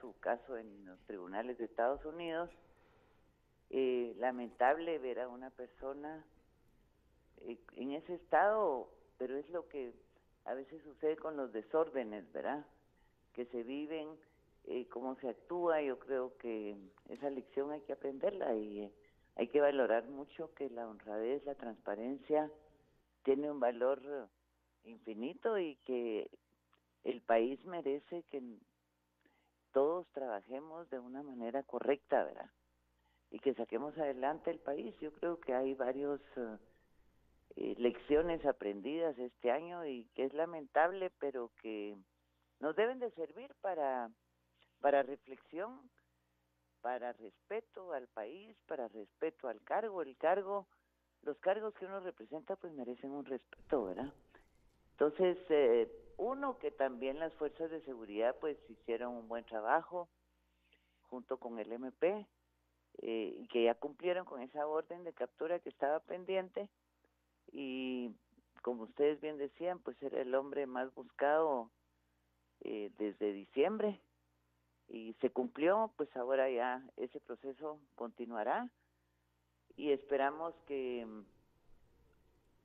su caso en los tribunales de Estados Unidos. Eh, lamentable ver a una persona eh, en ese estado, pero es lo que a veces sucede con los desórdenes, ¿verdad? Que se viven, eh, cómo se actúa. Yo creo que esa lección hay que aprenderla y eh, hay que valorar mucho que la honradez, la transparencia tiene un valor infinito y que el país merece que todos trabajemos de una manera correcta, ¿verdad? Y que saquemos adelante el país. Yo creo que hay varios eh, lecciones aprendidas este año y que es lamentable, pero que nos deben de servir para, para reflexión, para respeto al país, para respeto al cargo. El cargo, los cargos que uno representa, pues merecen un respeto, ¿verdad? Entonces, eh, uno, que también las fuerzas de seguridad, pues hicieron un buen trabajo junto con el MP, eh, y que ya cumplieron con esa orden de captura que estaba pendiente. Y como ustedes bien decían, pues era el hombre más buscado eh, desde diciembre. Y se cumplió, pues ahora ya ese proceso continuará. Y esperamos que,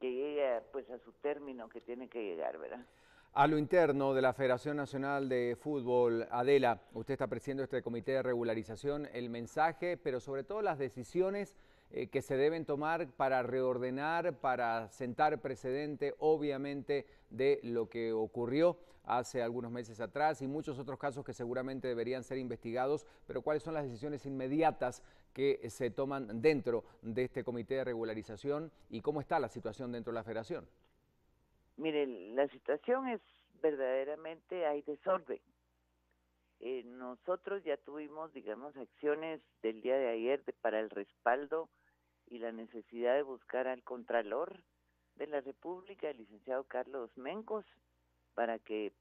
que llegue pues a su término que tiene que llegar, ¿verdad? A lo interno de la Federación Nacional de Fútbol, Adela, usted está presidiendo este comité de regularización, el mensaje, pero sobre todo las decisiones eh, que se deben tomar para reordenar, para sentar precedente, obviamente, de lo que ocurrió hace algunos meses atrás y muchos otros casos que seguramente deberían ser investigados, pero cuáles son las decisiones inmediatas que se toman dentro de este comité de regularización y cómo está la situación dentro de la federación. Mire, la situación es verdaderamente, hay desorden. Eh, nosotros ya tuvimos, digamos, acciones del día de ayer para el respaldo y la necesidad de buscar al Contralor de la República, el licenciado Carlos Mencos, para que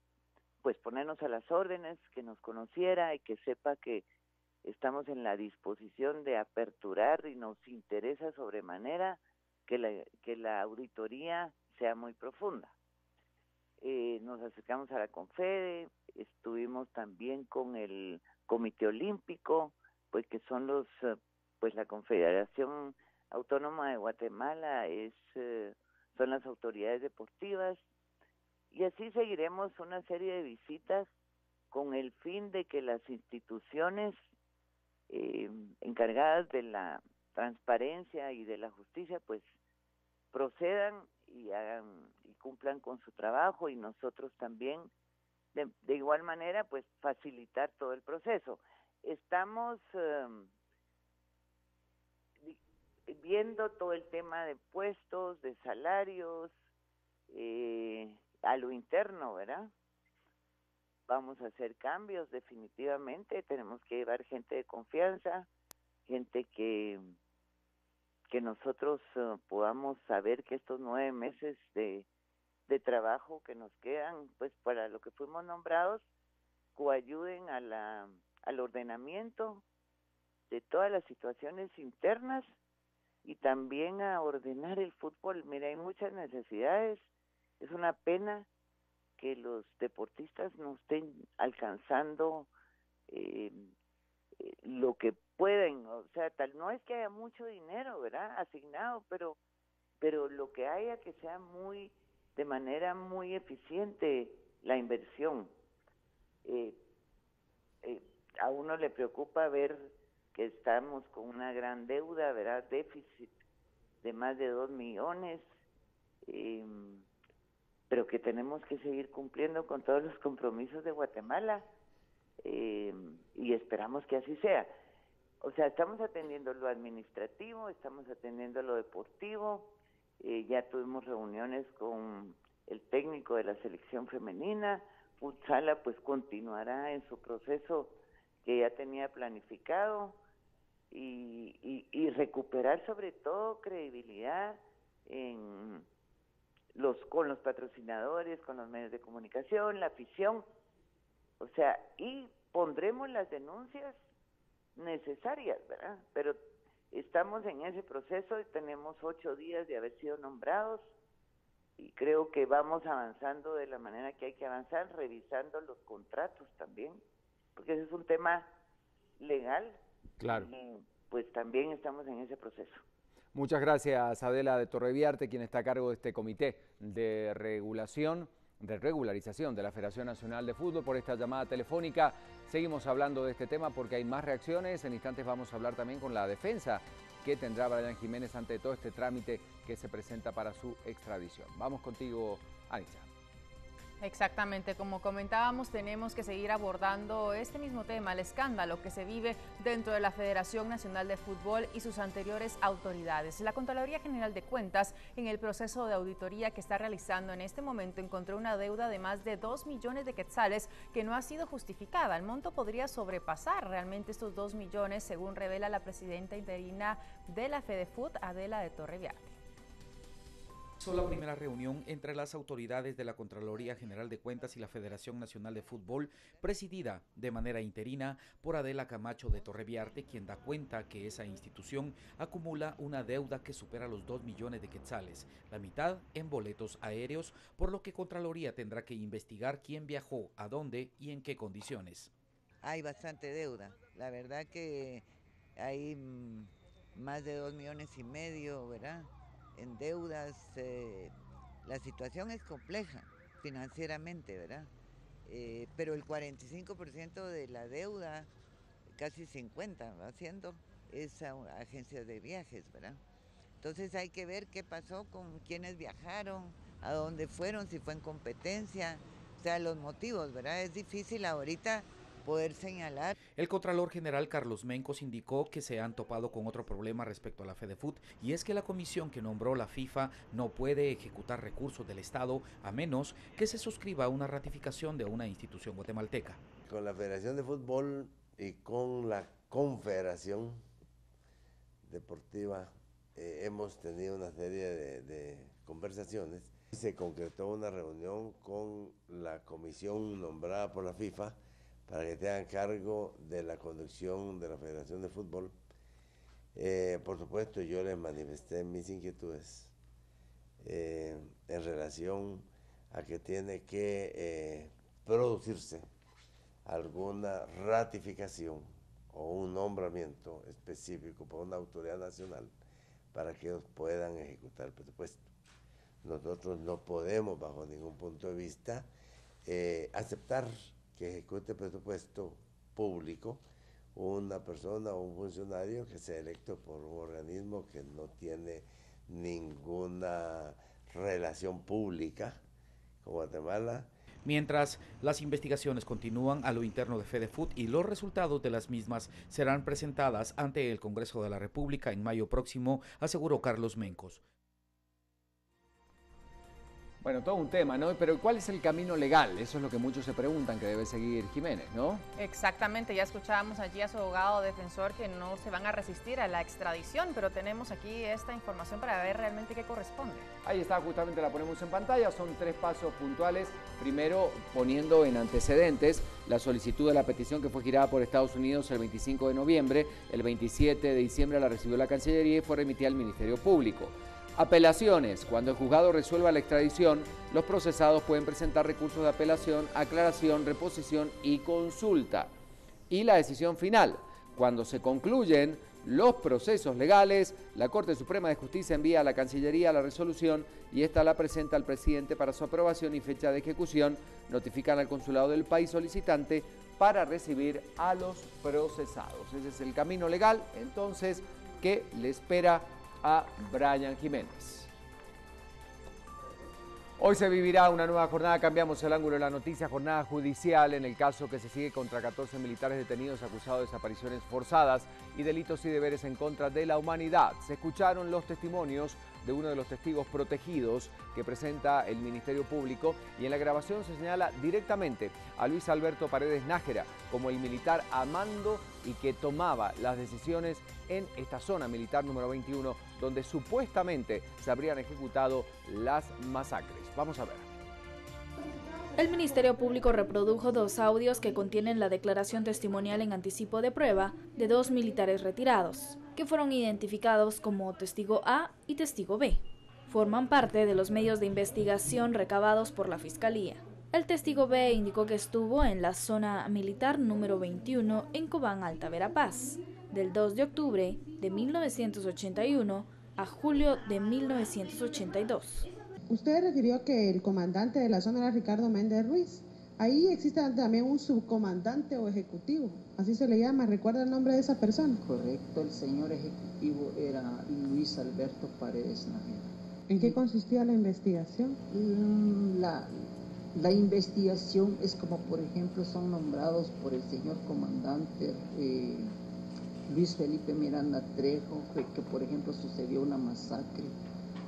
pues ponernos a las órdenes, que nos conociera y que sepa que estamos en la disposición de aperturar y nos interesa sobremanera que la, que la auditoría sea muy profunda. Eh, nos acercamos a la Confede, estuvimos también con el Comité Olímpico, pues que son los, eh, pues la Confederación Autónoma de Guatemala es, eh, son las autoridades deportivas y así seguiremos una serie de visitas con el fin de que las instituciones eh, encargadas de la transparencia y de la justicia pues procedan y hagan y cumplan con su trabajo y nosotros también de, igual manera pues facilitar todo el proceso estamos eh, viendo todo el tema de puestos, de salarios, eh, a lo interno, ¿verdad? Vamos a hacer cambios definitivamente, tenemos que llevar gente de confianza, gente que, que nosotros uh, podamos saber que estos nueve meses de, de trabajo que nos quedan, pues para lo que fuimos nombrados, coayuden a la, al ordenamiento de todas las situaciones internas y también a ordenar el fútbol. Mira, hay muchas necesidades. Es una pena que los deportistas no estén alcanzando eh, eh, lo que pueden. O sea, tal no es que haya mucho dinero, ¿verdad? Asignado, pero pero lo que haya que sea muy de manera muy eficiente la inversión. Eh, a uno le preocupa ver que estamos con una gran deuda, ¿verdad? Déficit de más de dos millones, em, pero que tenemos que seguir cumpliendo con todos los compromisos de Guatemala em, y esperamos que así sea. O sea, estamos atendiendo lo administrativo, estamos atendiendo lo deportivo, eh, ya tuvimos reuniones con el técnico de la selección femenina, Futsala pues continuará en su proceso que ya tenía planificado, y, y, recuperar sobre todo credibilidad en los con los patrocinadores, con los medios de comunicación, la afición, o sea, y pondremos las denuncias necesarias, ¿verdad? Pero estamos en ese proceso y tenemos ocho días de haber sido nombrados y creo que vamos avanzando de la manera que hay que avanzar, revisando los contratos también porque ese es un tema legal. Claro. Y pues también estamos en ese proceso. Muchas gracias, Adela de Torreviarte, quien está a cargo de este comité de regulación, de regularización de la Federación Nacional de Fútbol, por esta llamada telefónica. Seguimos hablando de este tema porque hay más reacciones. En instantes vamos a hablar también con la defensa que tendrá Brian Jiménez ante todo este trámite que se presenta para su extradición. Vamos contigo, Anissa. Exactamente, como comentábamos, tenemos que seguir abordando este mismo tema, el escándalo que se vive dentro de la Federación Nacional de Fútbol y sus anteriores autoridades. La Contraloría General de Cuentas, en el proceso de auditoría que está realizando en este momento, encontró una deuda de más de 2 millones de quetzales que no ha sido justificada. El monto podría sobrepasar realmente estos 2 millones, según revela la presidenta interina de la FedeFut, Adela de Torreviarte la primera reunión entre las autoridades de la Contraloría General de Cuentas y la Federación Nacional de Fútbol, presidida de manera interina por Adela Camacho de Torreviarte, quien da cuenta que esa institución acumula una deuda que supera los 2 millones de quetzales, la mitad en boletos aéreos, por lo que Contraloría tendrá que investigar quién viajó, a dónde y en qué condiciones. Hay bastante deuda, la verdad que hay mm, más de 2 millones y medio, ¿verdad? En deudas. Eh, la situación es compleja financieramente, ¿verdad? Eh, pero el 45% de la deuda, casi 50, va siendo, es a, agencias de viajes, ¿verdad? Entonces hay que ver qué pasó con quienes viajaron, a dónde fueron, si fue en competencia, o sea, los motivos, ¿verdad? Es difícil ahorita poder señalar. El Contralor General Carlos Mencos indicó que se han topado con otro problema respecto a la FEDEFUT y es que la comisión que nombró la FIFA no puede ejecutar recursos del Estado a menos que se suscriba una ratificación de una institución guatemalteca. Con la Federación de Fútbol y con la Confederación Deportiva eh, hemos tenido una serie de, de conversaciones. Se concretó una reunión con la comisión nombrada por la FIFA para que tengan cargo de la conducción de la Federación de Fútbol. Eh, por supuesto, yo les manifesté mis inquietudes eh, en relación a que tiene que eh, producirse alguna ratificación o un nombramiento específico por una autoridad nacional para que ellos puedan ejecutar el presupuesto. Nosotros no podemos, bajo ningún punto de vista, aceptar que ejecute presupuesto público una persona o un funcionario que sea electo por un organismo que no tiene ninguna relación pública con Guatemala. Mientras las investigaciones continúan a lo interno de FedeFood y los resultados de las mismas serán presentadas ante el Congreso de la República en mayo próximo, aseguró Carlos Mencos. Bueno, todo un tema, ¿no? Pero ¿cuál es el camino legal? Eso es lo que muchos se preguntan que debe seguir Jiménez, ¿no? Exactamente, ya escuchábamos allí a su abogado defensor que no se van a resistir a la extradición, pero tenemos aquí esta información para ver realmente qué corresponde. Ahí está, justamente la ponemos en pantalla, son tres pasos puntuales. Primero, poniendo en antecedentes la solicitud de la petición que fue girada por Estados Unidos el 25 de noviembre, el 27 de diciembre la recibió la Cancillería y fue remitida al Ministerio Público. Apelaciones. Cuando el juzgado resuelva la extradición, los procesados pueden presentar recursos de apelación, aclaración, reposición y consulta. Y la decisión final. Cuando se concluyen los procesos legales, la Corte Suprema de Justicia envía a la Cancillería la resolución y esta la presenta al presidente para su aprobación y fecha de ejecución. Notifican al consulado del país solicitante para recibir a los procesados. Ese es el camino legal, entonces, que le espera a Brian Jiménez. Hoy se vivirá una nueva jornada, cambiamos el ángulo de la noticia, jornada judicial en el caso que se sigue contra 14 militares detenidos acusados de desapariciones forzadas y delitos y deberes en contra de la humanidad. Se escucharon los testimonios de uno de los testigos protegidos que presenta el Ministerio Público y en la grabación se señala directamente a Luis Alberto Paredes Nájera como el militar a mando y que tomaba las decisiones en esta zona militar número 21 donde supuestamente se habrían ejecutado las masacres. Vamos a ver. El Ministerio Público reprodujo dos audios que contienen la declaración testimonial en anticipo de prueba de dos militares retirados, que fueron identificados como testigo A y testigo B. Forman parte de los medios de investigación recabados por la Fiscalía. El testigo B indicó que estuvo en la zona militar número 21 en Cobán, Alta Verapaz, del 2 de octubre de 1981 a julio de 1982. Usted refirió que el comandante de la zona era Ricardo Méndez Ruiz. Ahí existe también un subcomandante o ejecutivo, así se le llama. ¿Recuerda el nombre de esa persona? Correcto, el señor ejecutivo era Luis Alberto Paredes Nájera. ¿En qué consistía la investigación? Mm, la, la investigación es como, por ejemplo, son nombrados por el señor comandante eh, Luis Felipe Miranda Trejo, que, por ejemplo sucedió una masacre,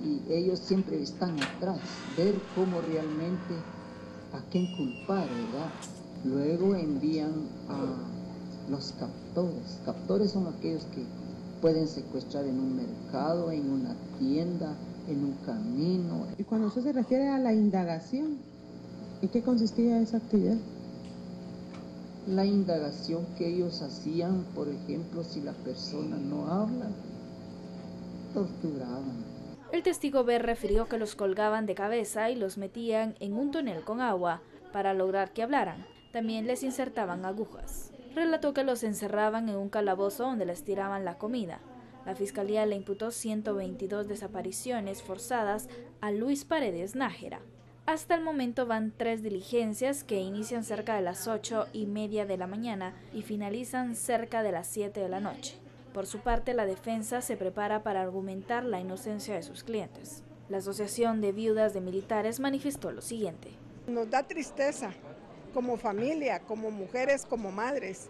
y ellos siempre están atrás, ver cómo realmente a quién culpar, ¿verdad? Luego envían a los captores. Captores son aquellos que pueden secuestrar en un mercado, en una tienda, en un camino. Y cuando usted se refiere a la indagación, ¿en qué consistía esa actividad? La indagación que ellos hacían, por ejemplo, si la persona no habla, torturaban. El testigo B refirió que los colgaban de cabeza y los metían en un tonel con agua para lograr que hablaran. También les insertaban agujas. Relató que los encerraban en un calabozo donde les tiraban la comida. La fiscalía le imputó 122 desapariciones forzadas a Luis Paredes Nájera. Hasta el momento van tres diligencias que inician cerca de las ocho y media de la mañana y finalizan cerca de las 7 de la noche. Por su parte, la defensa se prepara para argumentar la inocencia de sus clientes. La Asociación de Viudas de Militares manifestó lo siguiente. Nos da tristeza como familia, como mujeres, como madres.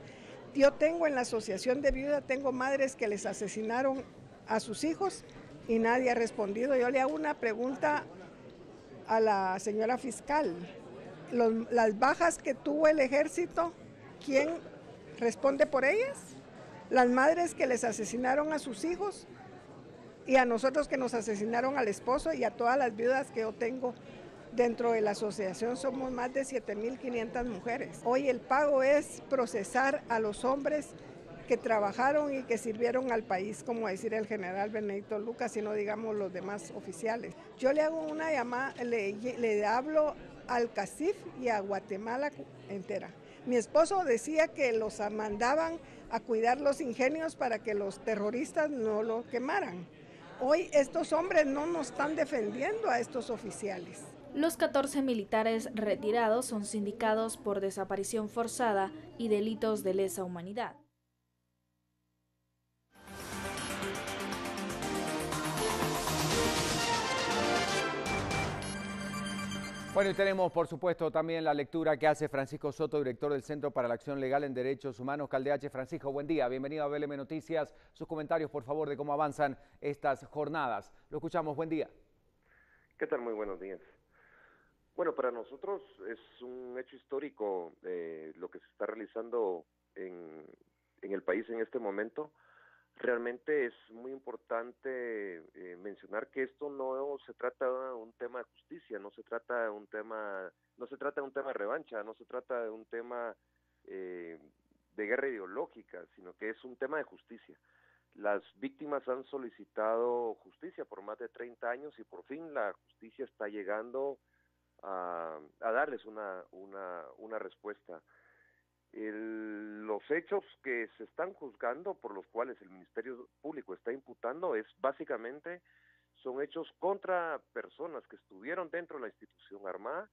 Yo tengo en la Asociación de Viudas, tengo madres que les asesinaron a sus hijos y nadie ha respondido. Yo le hago una pregunta a la señora fiscal. las bajas que tuvo el ejército, ¿quién responde por ellas? Las madres que les asesinaron a sus hijos y a nosotros que nos asesinaron al esposo y a todas las viudas que yo tengo dentro de la asociación somos más de 7.500 mujeres. Hoy el pago es procesar a los hombres que trabajaron y que sirvieron al país, como decir el general Benedicto Lucas, y no digamos los demás oficiales. Yo le hago una llamada, le, le hablo al CACIF y a Guatemala entera. Mi esposo decía que los mandaban a cuidar los ingenios para que los terroristas no lo quemaran. Hoy estos hombres no nos están defendiendo a estos oficiales. Los 14 militares retirados son sindicados por desaparición forzada y delitos de lesa humanidad. Bueno, y tenemos por supuesto también la lectura que hace Francisco Soto, director del Centro para la Acción Legal en Derechos Humanos, Caldeache. Francisco, buen día, bienvenido a BLM Noticias. Sus comentarios, por favor, de cómo avanzan estas jornadas. Lo escuchamos, buen día. ¿Qué tal? Muy buenos días. Bueno, para nosotros es un hecho histórico eh, lo que se está realizando en, en el país en este momento realmente es muy importante eh, mencionar que esto no se trata de un tema de justicia, no se trata de un tema, no se trata de un tema de revancha, no se trata de un tema eh, de guerra ideológica, sino que es un tema de justicia. Las víctimas han solicitado justicia por más de 30 años y por fin la justicia está llegando a, darles una, una respuesta los hechos que se están juzgando por los cuales el Ministerio Público está imputando es básicamente son hechos contra personas que estuvieron dentro de la institución armada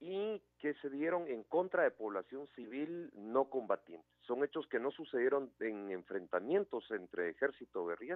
y que se dieron en contra de población civil no combatiente. Son hechos que no sucedieron en enfrentamientos entre ejército guerrillas,